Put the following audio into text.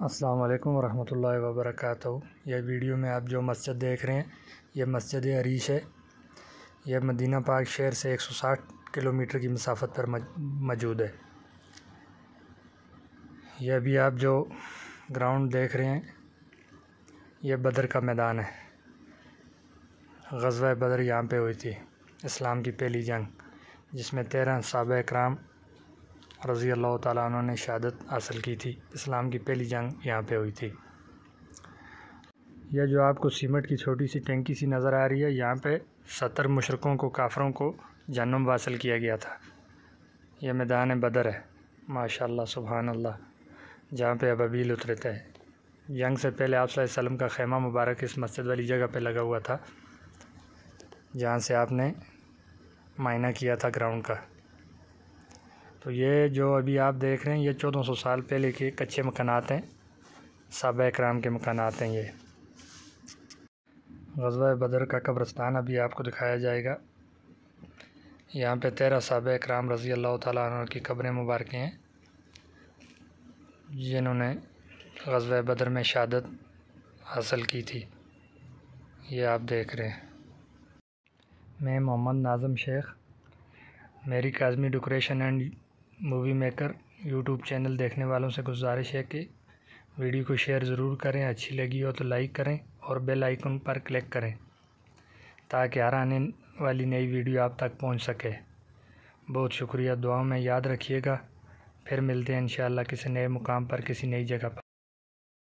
अस्सलाम वालेकुम रहमतुल्लाहि व बरकातहू यह वीडियो में आप जो मस्जिद देख रहे हैं यह मस्जिद अरीश है। यह मदीना पाक शहर से 160 किलोमीटर की मसाफत पर मौजूद है। यह भी आप जो ग्राउंड देख रहे हैं यह बदर का मैदान है। गजवा बदर यहाँ पे हुई थी, इस्लाम की पहली जंग, जिसमें तेरह साब कराम रज़ी अल्लाह ताला ने शहादत हासिल की थी। इस्लाम की पहली जंग यहाँ पे हुई थी। यह जो आपको सीमेंट की छोटी सी टैंकी सी नज़र आ रही है, यहाँ पे सत्तर मुशरकों को, काफरों को जन्म हासिल किया गया था। यह मैदान बदर है, माशाल्लाह सुबहान अल्लाह जहाँ पे अबील उतरते हैं। जंग से पहले आप वसल्लम का खेमा मुबारक इस मस्जिद वाली जगह पे लगा हुआ था, जहाँ से आपने मायना किया था ग्राउंड का। तो ये जो अभी आप देख रहे हैं, ये चौदह सौ साल पहले के कच्चे मकानात हैं। साबा कराम के मकानात हैं ये। गजवा बदर का कब्रस्तान अभी आपको दिखाया जाएगा। यहाँ पे तेरह साब कराम रज़ी अल्लाह तु की कब्रें मुबारक हैं, जिन्होंने गजवा बदर में शहादत हासिल की थी। ये आप देख रहे हैं। मैं मोहम्मद नाज़म शेख, मेरी Kazmi decoration and movie maker YouTube channel देखने वालों से गुजारिश है कि वीडियो को शेयर ज़रूर करें, अच्छी लगी हो तो लाइक करें और बेल आइकन पर क्लिक करें ताकि हर आने वाली नई वीडियो आप तक पहुँच सके। बहुत शुक्रिया, दुआओं में याद रखिएगा। फिर मिलते हैं इन किसी नए मुकाम पर, किसी नई जगह पर।